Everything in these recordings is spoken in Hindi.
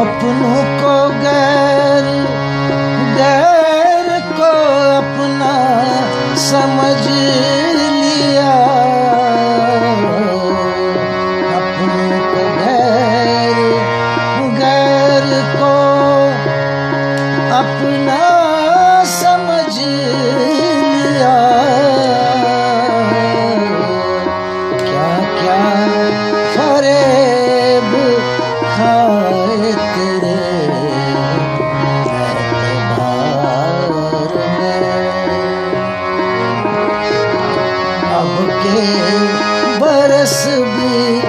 अपनों को गैर गैर को अपना समझ लिया। अपनों को गैर गैर को अपना बरस भी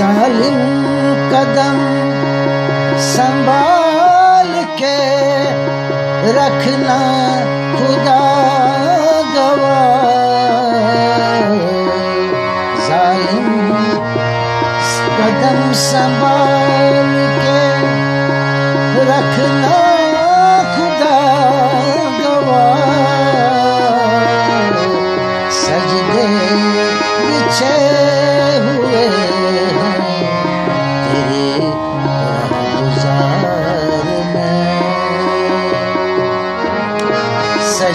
जालिम कदम संभाल के रखना खुदा गवा जालिम कदम संभाल के रखना